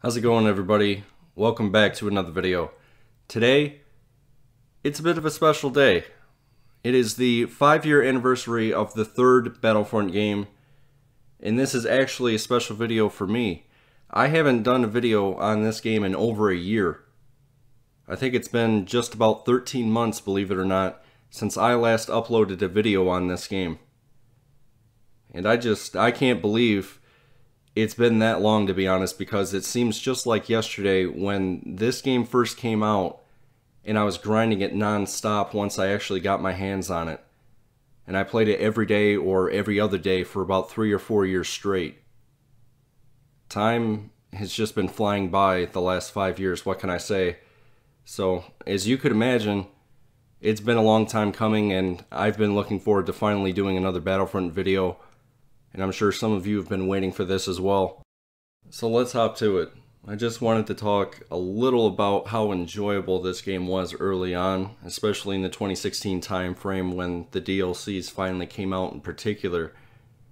How's it going everybody? Welcome back to another video. Today, it's a bit of a special day. It is the 5 year anniversary of the third Battlefront game, and this is actually a special video for me. I haven't done a video on this game in over a year. I think it's been just about 13 months, believe it or not, since I last uploaded a video on this game. And I just, I can't believe it's been that long to be honest because it seems just like yesterday when this game first came out and I was grinding it non-stop once I actually got my hands on it. And I played it every day or every other day for about three or four years straight. Time has just been flying by the last five years, what can I say? So, as you could imagine, it's been a long time coming and I've been looking forward to finally doing another Battlefront video and I'm sure some of you have been waiting for this as well. So let's hop to it. I just wanted to talk a little about how enjoyable this game was early on, especially in the 2016 time frame when the DLCs finally came out in particular,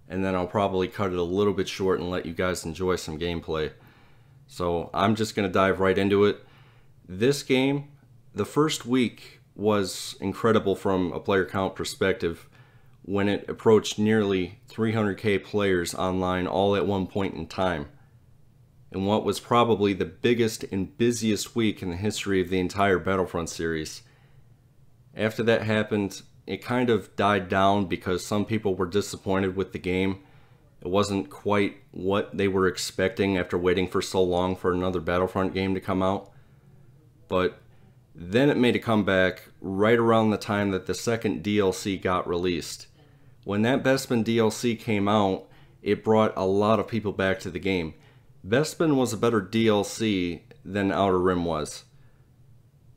and then I'll probably cut it a little bit short and let you guys enjoy some gameplay. So I'm just going to dive right into it. This game, the first week was incredible from a player count perspective when it approached nearly 300k players online all at one point in time. In what was probably the biggest and busiest week in the history of the entire Battlefront series. After that happened, it kind of died down because some people were disappointed with the game. It wasn't quite what they were expecting after waiting for so long for another Battlefront game to come out. But then it made a comeback right around the time that the second DLC got released when that Bespin DLC came out, it brought a lot of people back to the game. Bespin was a better DLC than Outer Rim was.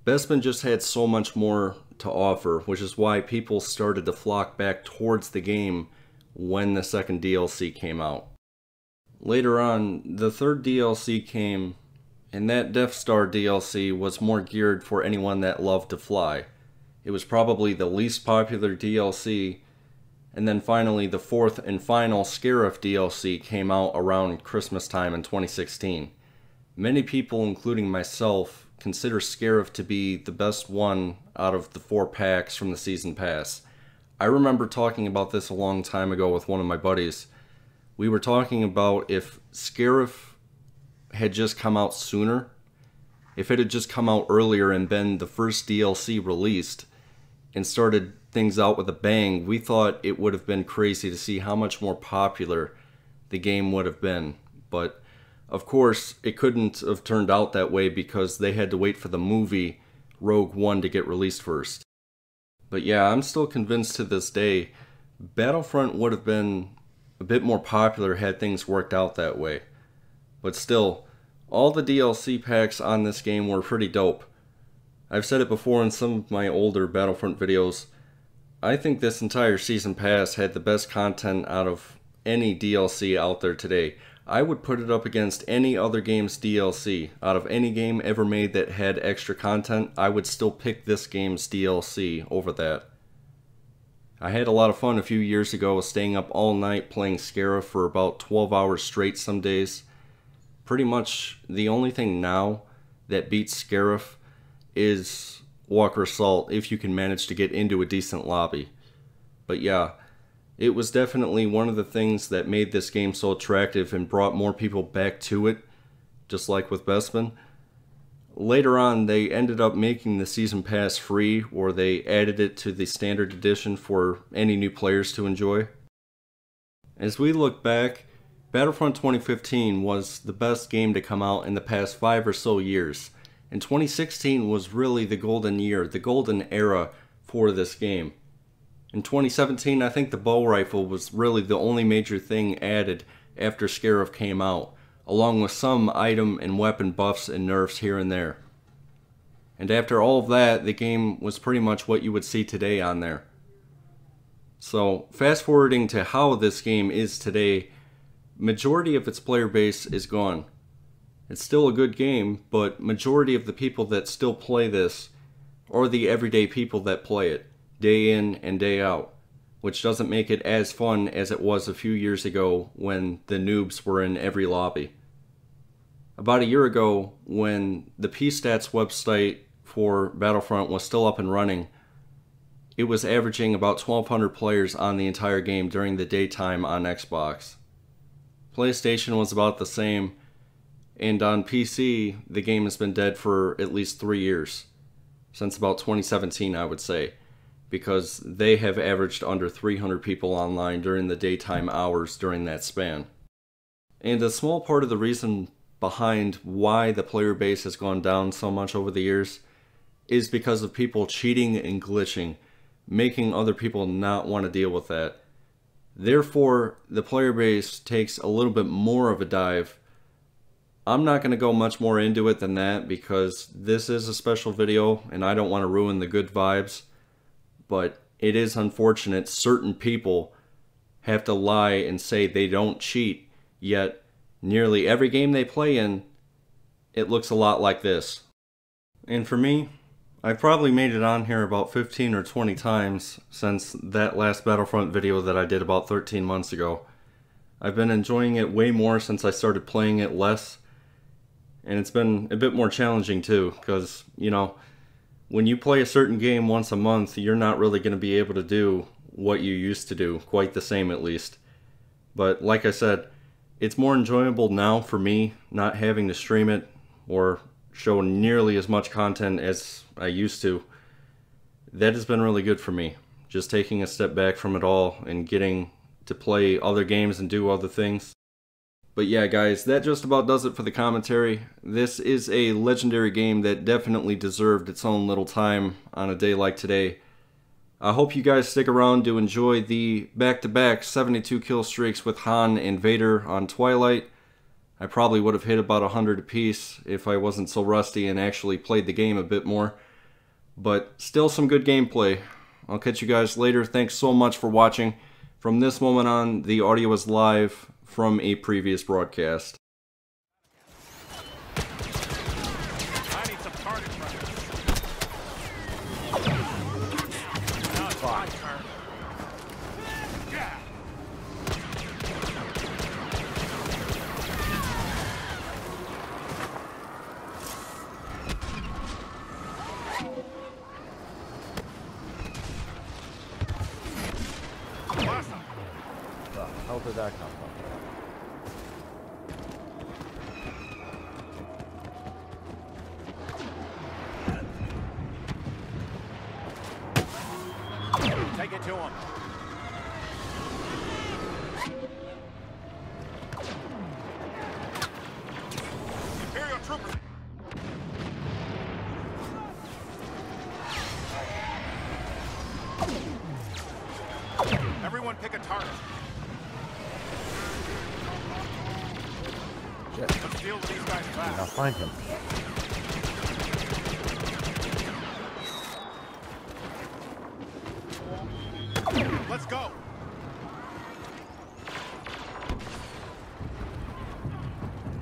Bespin just had so much more to offer, which is why people started to flock back towards the game when the second DLC came out. Later on, the third DLC came, and that Death Star DLC was more geared for anyone that loved to fly. It was probably the least popular DLC, and then finally, the fourth and final Scarif DLC came out around Christmas time in 2016. Many people, including myself, consider Scarif to be the best one out of the four packs from the Season Pass. I remember talking about this a long time ago with one of my buddies. We were talking about if Scarif had just come out sooner, if it had just come out earlier and been the first DLC released, and started things out with a bang, we thought it would have been crazy to see how much more popular the game would have been. But of course, it couldn't have turned out that way because they had to wait for the movie Rogue One to get released first. But yeah, I'm still convinced to this day Battlefront would have been a bit more popular had things worked out that way. But still, all the DLC packs on this game were pretty dope. I've said it before in some of my older Battlefront videos, I think this entire season pass had the best content out of any DLC out there today. I would put it up against any other game's DLC. Out of any game ever made that had extra content, I would still pick this game's DLC over that. I had a lot of fun a few years ago staying up all night playing Scarif for about 12 hours straight some days. Pretty much the only thing now that beats Scarif is Walker Assault if you can manage to get into a decent lobby. But yeah, it was definitely one of the things that made this game so attractive and brought more people back to it, just like with Bespin. Later on, they ended up making the Season Pass free, or they added it to the Standard Edition for any new players to enjoy. As we look back, Battlefront 2015 was the best game to come out in the past five or so years and 2016 was really the golden year, the golden era for this game. In 2017, I think the bow rifle was really the only major thing added after Scarif came out, along with some item and weapon buffs and nerfs here and there. And after all of that, the game was pretty much what you would see today on there. So, fast forwarding to how this game is today, majority of its player base is gone. It's still a good game, but majority of the people that still play this are the everyday people that play it, day in and day out, which doesn't make it as fun as it was a few years ago when the noobs were in every lobby. about a year ago when the PStats website for Battlefront was still up and running, it was averaging about 1,200 players on the entire game during the daytime on Xbox. PlayStation was about the same, and on PC, the game has been dead for at least three years. Since about 2017, I would say because they have averaged under 300 people online during the daytime hours during that span. And a small part of the reason behind why the player base has gone down so much over the years is because of people cheating and glitching, making other people not want to deal with that. Therefore, the player base takes a little bit more of a dive. I'm not going to go much more into it than that because this is a special video and I don't want to ruin the good vibes but it is unfortunate certain people have to lie and say they don't cheat, yet nearly every game they play in, it looks a lot like this. And for me, I've probably made it on here about 15 or 20 times since that last Battlefront video that I did about 13 months ago. I've been enjoying it way more since I started playing it less, and it's been a bit more challenging too, because, you know, when you play a certain game once a month, you're not really going to be able to do what you used to do, quite the same at least. But like I said, it's more enjoyable now for me not having to stream it or show nearly as much content as I used to. That has been really good for me. Just taking a step back from it all and getting to play other games and do other things. But yeah, guys, that just about does it for the commentary. This is a legendary game that definitely deserved its own little time on a day like today. I hope you guys stick around to enjoy the back-to-back -back 72 kill streaks with Han and Vader on Twilight. I probably would have hit about 100 apiece if I wasn't so rusty and actually played the game a bit more. But still some good gameplay. I'll catch you guys later. Thanks so much for watching. From this moment on, the audio is live from a previous broadcast. Everyone pick a target. Shit. Let's these guys Now fast. find him. Let's go.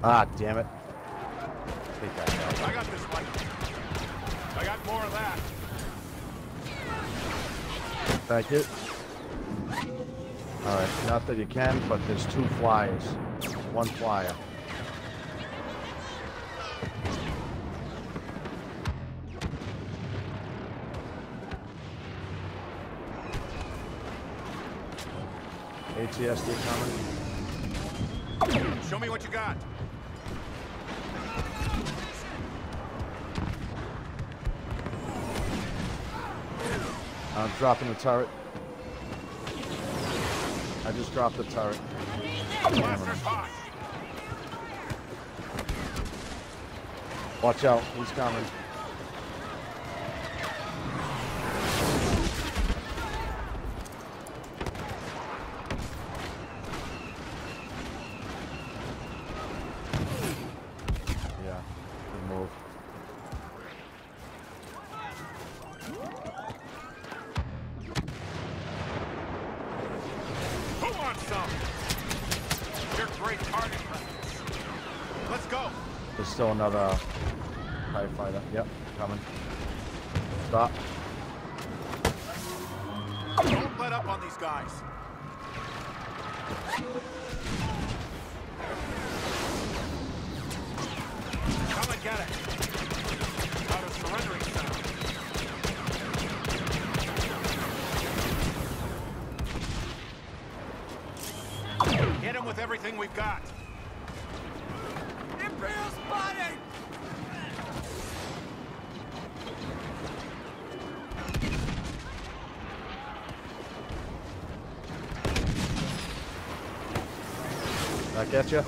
Ah, damn it. I got this one. I got more of that. Thank you. Alright, not that you can, but there's two flyers. One flyer. ATST coming. Show me what you got. I'm dropping the turret. Dropped the turret. Watch out, he's coming. Another TIE fighter. Yep, coming. Stop. Don't let up on these guys. At you.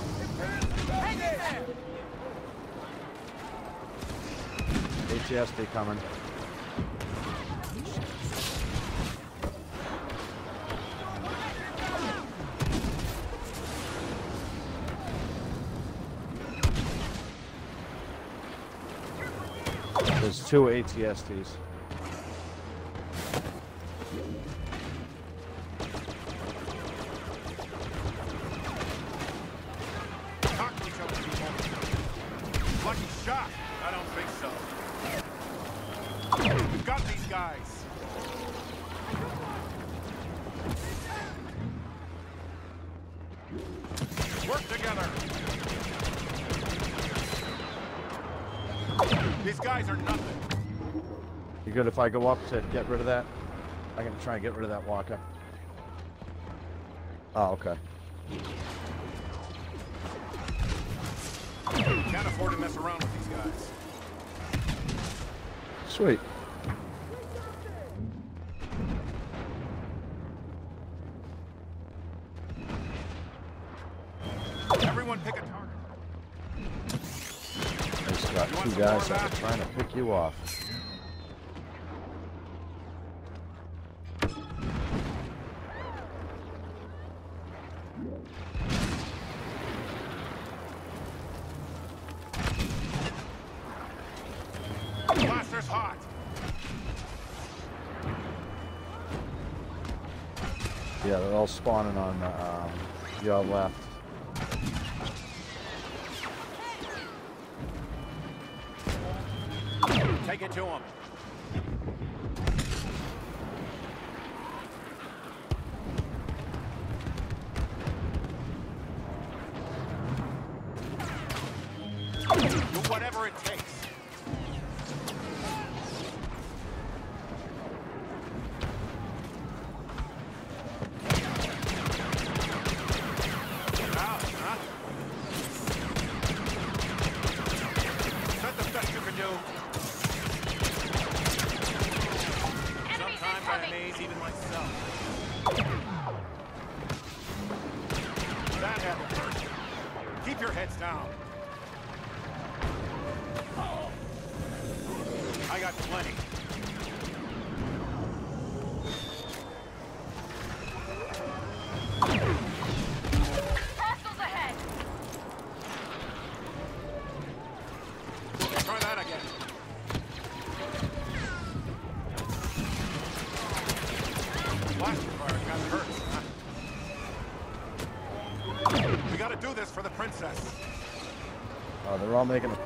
ATST coming. There's two ATSTs. If I go up to get rid of that? I'm gonna try and get rid of that walker. Oh, okay. Can't afford to mess around with these guys. Sweet. Everyone pick a target. I just got two guys more that are trying to pick you off. Spawning on the um, your left.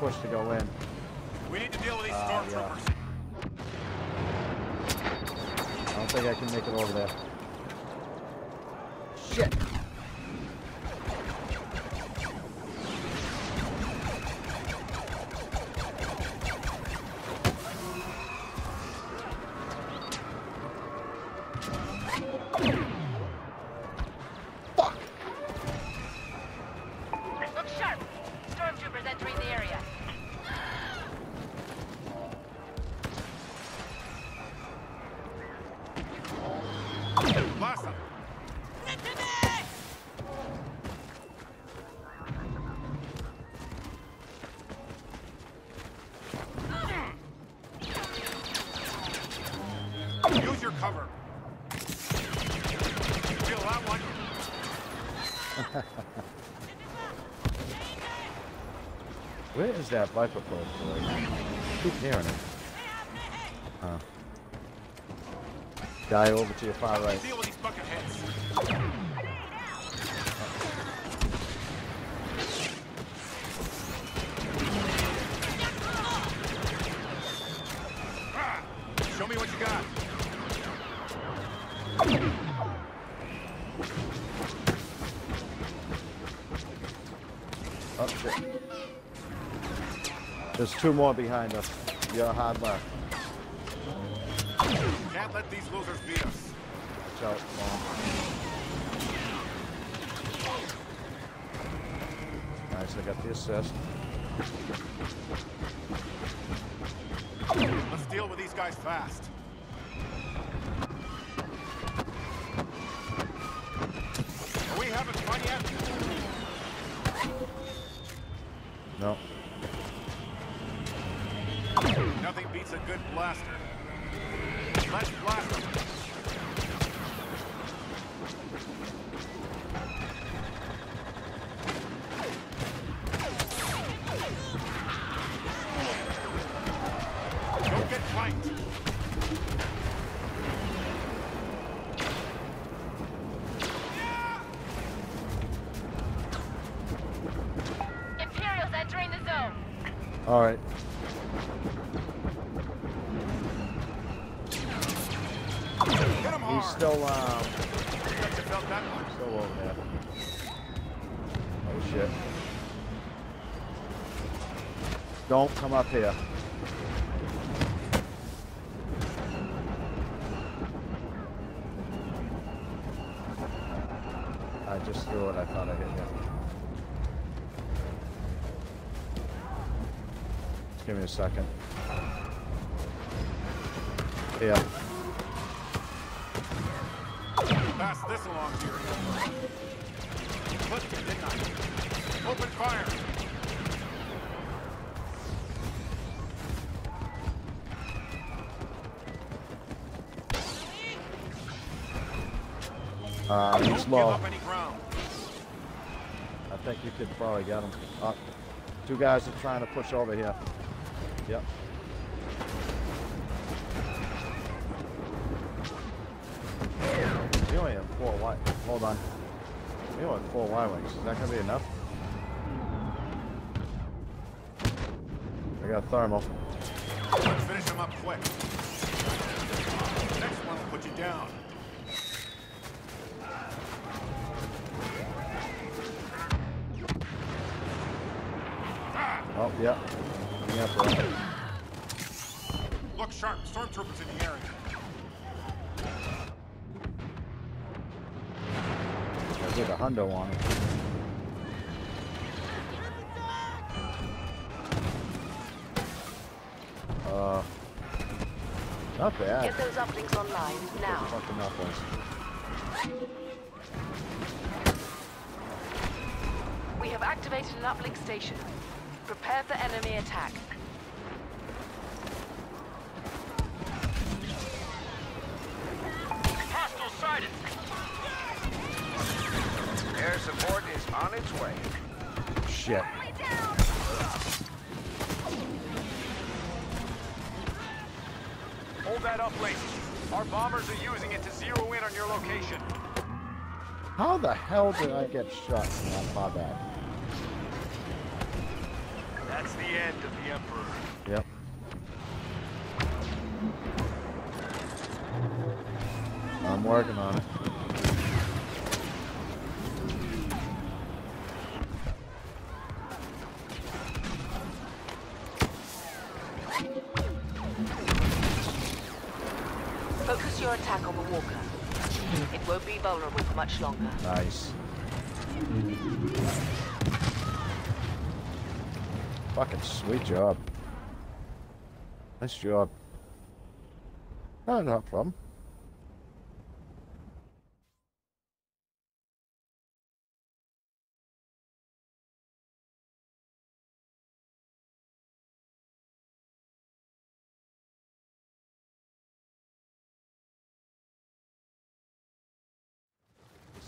Push to go in. We need to deal with these Ah, stormtroopers. I don't think I can make it over there. That boy? I keep hearing it. Huh. Guy over to your far right. Two more behind us. You're hard left. Can't let these losers beat us. Watch out, Mom. Nice, I got the assist. Let's deal with these guys fast. Don't come up here. I just threw it. I thought I hit you. Just give me a second. Yeah. Pass this along to you. Clipped you, didn't I? Open fire. Uh, he's low. up any ground. I think you could probably get him. Uh, two guys are trying to push over here. Yep. You only have four white. Hold on. You only have four Y wings. Is that gonna be enough? I got thermal. Let's finish them up quick. Next one will put you down. Oh, yep. Yep. right. Look sharp. Stormtroopers in the area. I did a hundo on it. Uh, not bad. Get those uplinks online now. Fucking uplinks. We have activated an uplink station. Prepare for enemy attack. Hostile sighted. Air support is on its way. Shit. Hold that uplink. Our bombers are using it to zero in on your location. How the hell did I get shot? Not my bad. The end of the Emperor. Yep. I'm working on it. Focus your attack on the walker. It won't be vulnerable for much longer. Nice. Fucking sweet job. Nice job. No, no problem.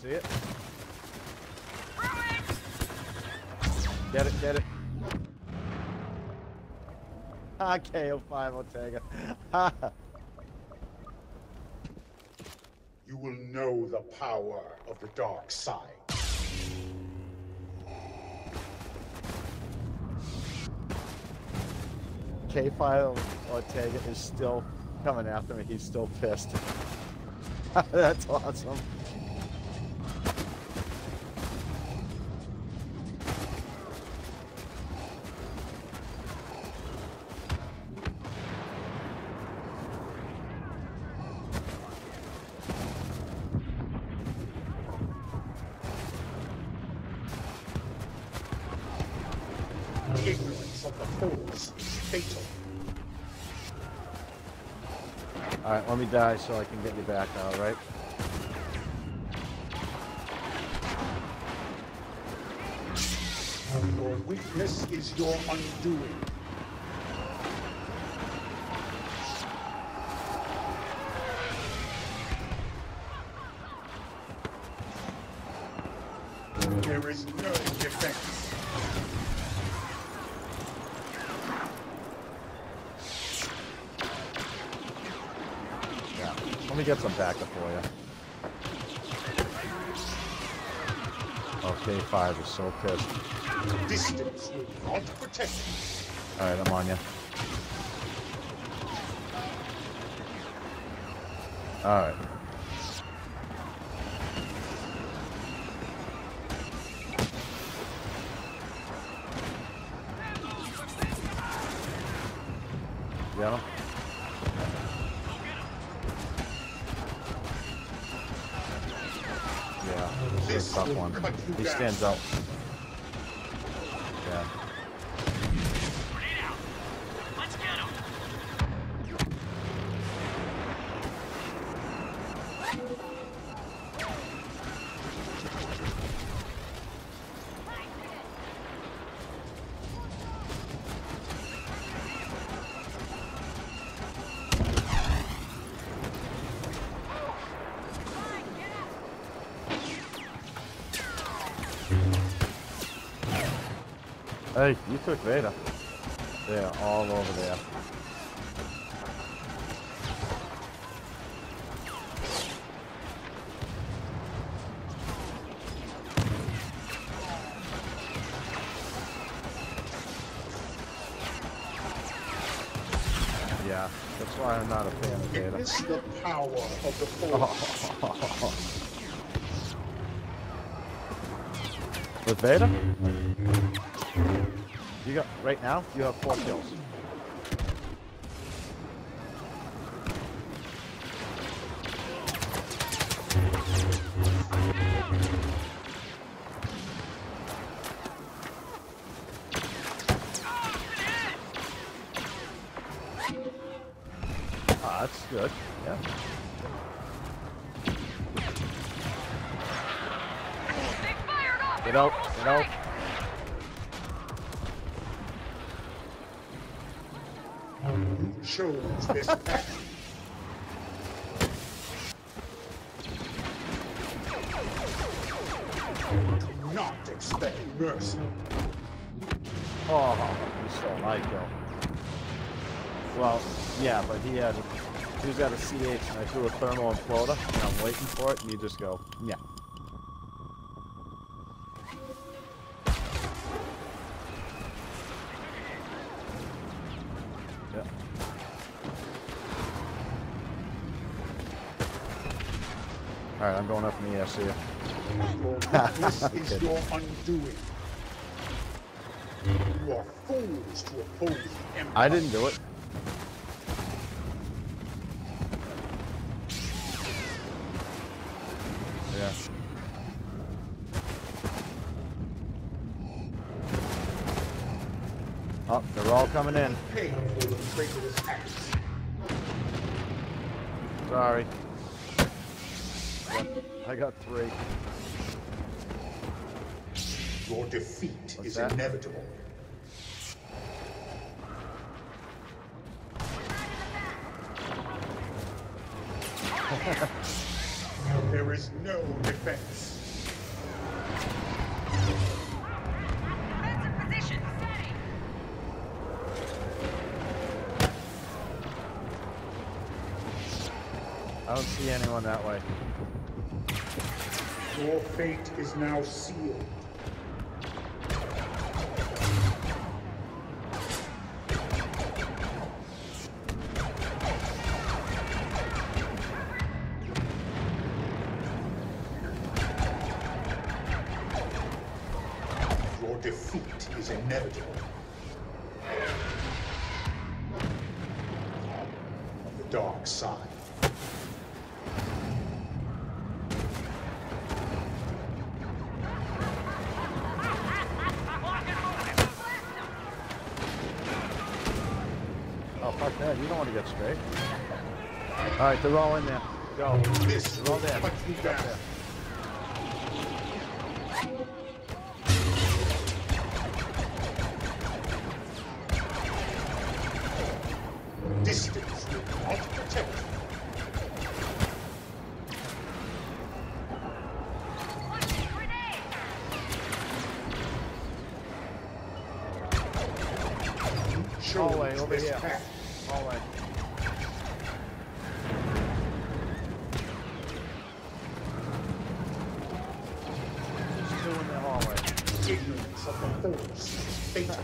See it? KO5 Ortega. You will know the power of the dark side. K5 Ortega is still coming after me. He's still pissed. That's awesome. Die so I can get you back, alright? Your weakness is your undoing. There is no defense. Yeah. Let me get some backup for you. Okay, five is so pissed. Distance will not protect you. Alright, I'm on you. Alright. Yeah. Yeah, this is This a tough will one. cut you He stands out. Took Vader. They're all over there. Yeah, that's why I'm not a fan of Vader. Witness the power of the Force. With Vader? You got right now. You have four kills. My kill. Well, yeah, but he had, he's got a CH, and I threw a thermal imploder and I'm waiting for it and you just go, yeah. Alright, I'm going up in the air, see ya. Weakness is your undoing. You are fools to oppose the Empire. I didn't do it. Yeah. Oh, they're all coming in. Pay for the traitorous acts. Sorry. I got three. Your defeat What's is that? inevitable. I don't see anyone that way. Your fate is now sealed. Alright, they're all in there. Go. This They're all there. cut you Get up down. there. Distance not protect Hallway, over here. Hallway.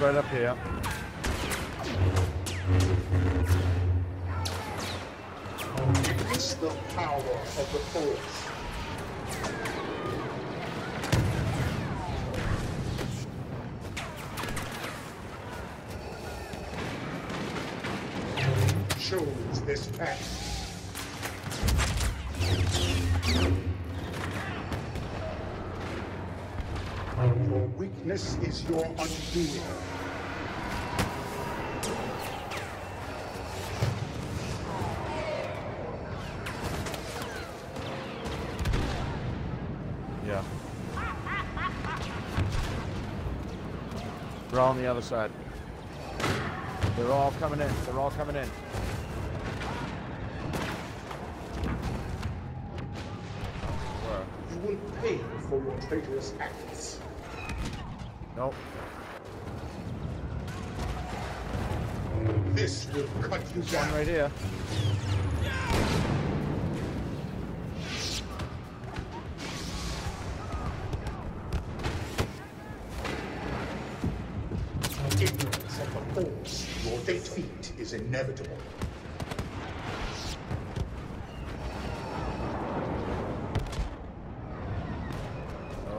One's right up here. Witness the power of the force. Chose this path. Your weakness is your undoing. Other side. They're all coming in. They're all coming in. You will pay for your traitorous acts. Nope. This will cut you down. right here.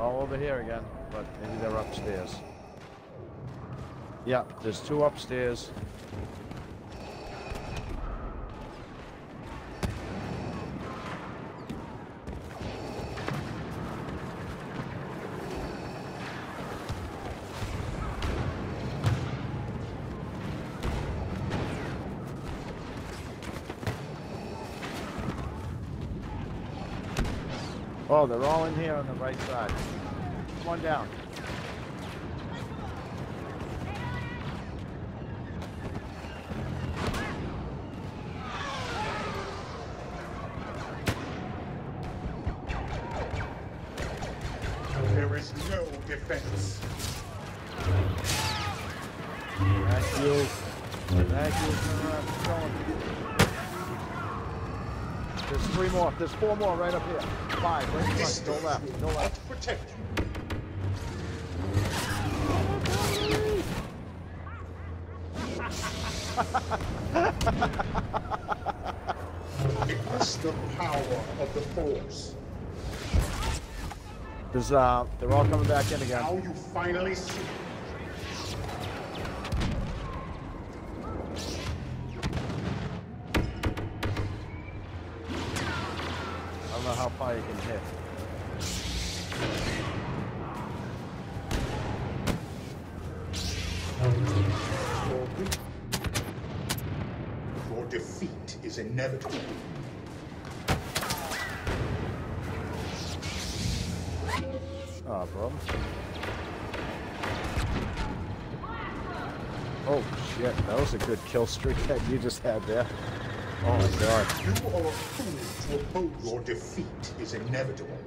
They're over here again, but maybe they're upstairs. Yeah, there's two upstairs. Oh, they're all in here on the right side. Come on down. There is no defense. Thank you. Thank you. Around. There's three more. There's four more right up here. Five. Right in front. Distance left. not left. protect Witness the power of the force. There's uh, they're all coming back in Now again. you finally see. Kill streak that you just had there. Oh my god. You are a fool to oppose. Your defeat is inevitable.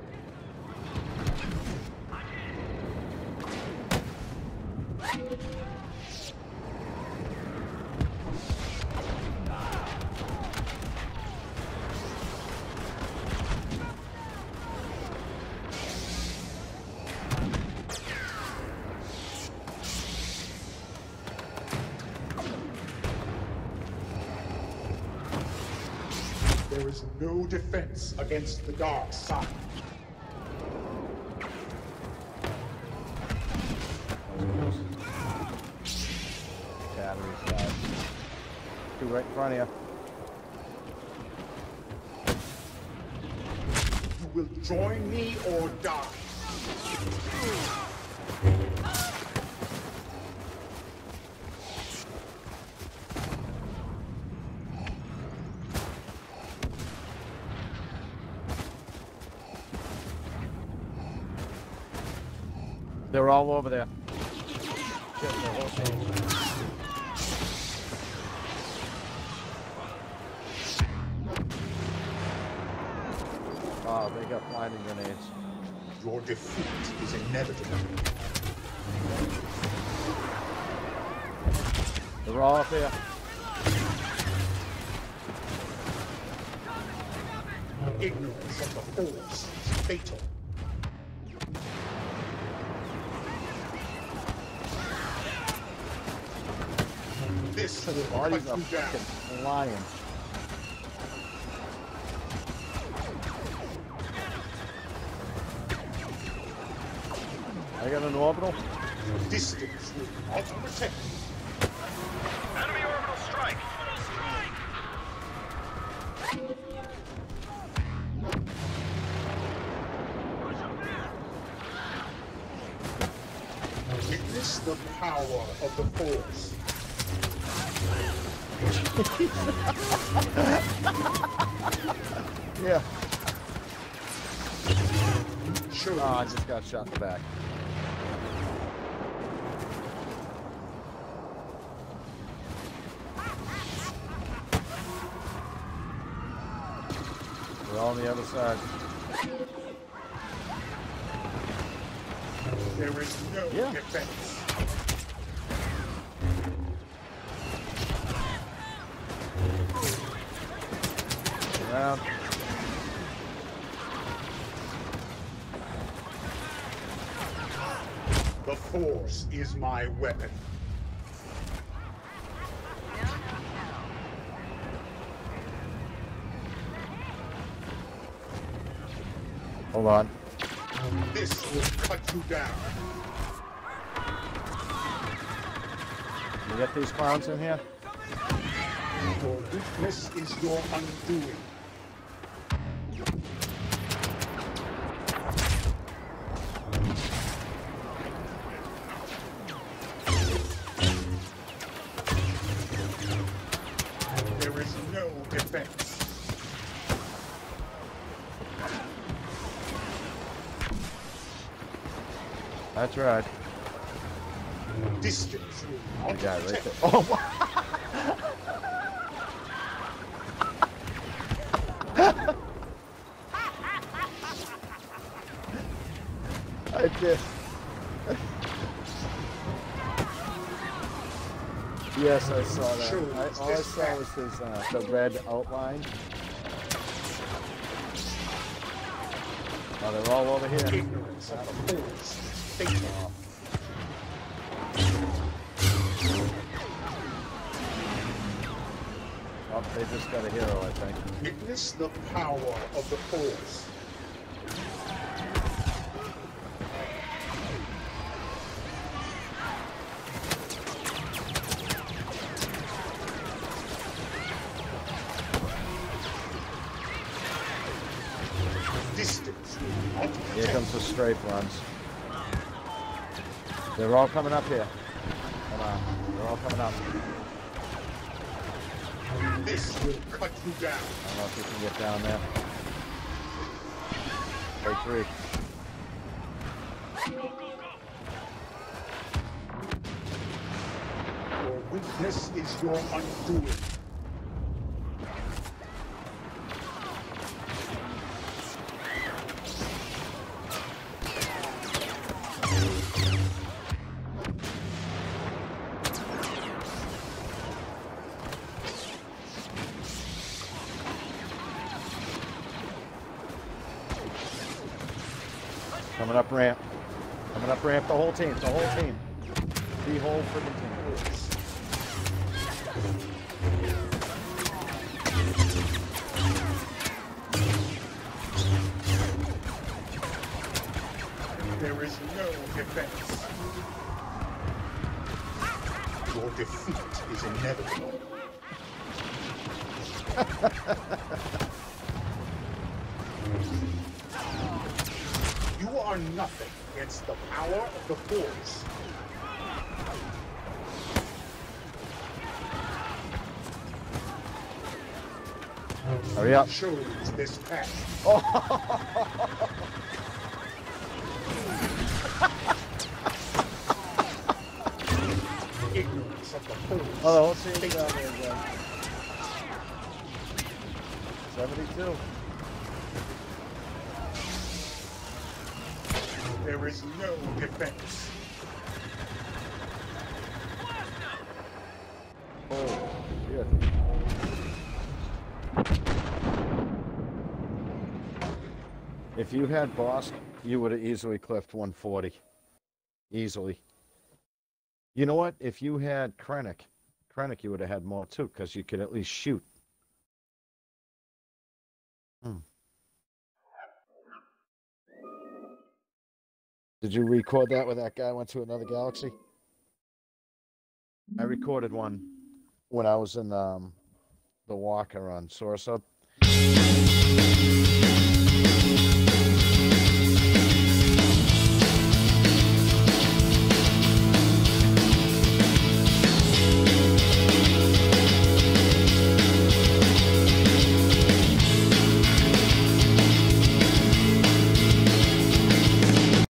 There is no defense against the dark side. Battery side. Two right in front of you. You will join me or die. They're all over there. Getting the whole thing. Oh, they got blinding grenades. Your defeat is inevitable. They're all up there. Ignorance of the Force is fatal. This Bodies cut are fucking flying. I got an orbital. Distance will not protect you. Yeah. Show Oh, I just got shot in the back. We're on the other side. Around. The Force is my weapon. Hold on. This will cut you down. You get these clowns in here? Your weakness is your undoing. Yes, I saw that. I, all I saw was his uh, the red outline. Oh, they're all over here. Ignorance of the Force is. Oh, they just got a hero, I think. Witness the power of the Force. They're all coming up here. Come on. They're all coming up. This will cut you down. I don't know if you can get down there. Take three. Your weakness is your undoing. Coming up ramp. Coming up ramp, the whole team, the whole team. The whole freaking team. There is no defense. Your defeat is inevitable. Up. Chose this path. Ignorance of the Force. Oh, let's see down there again. 72. There is no defense. Oh, shit. If you had Bossk, you would have easily clipped 140. Easily. You know what? If you had Krennic, Krennic, you would have had more too, because you could at least shoot. Hmm. Did you record that where that guy went to another galaxy? I recorded one when I was in um, the Walker on Source.